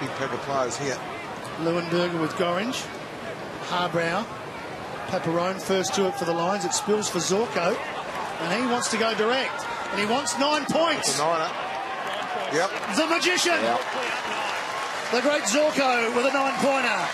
big pack of players here. Lewenberger with Gorringe. Harbrow. Paparone first to it for the Lions. It spills for Zorko. And he wants to go direct. And he wants nine points. The niner. Yep. The magician. Yep. The great Zorko with a nine pointer.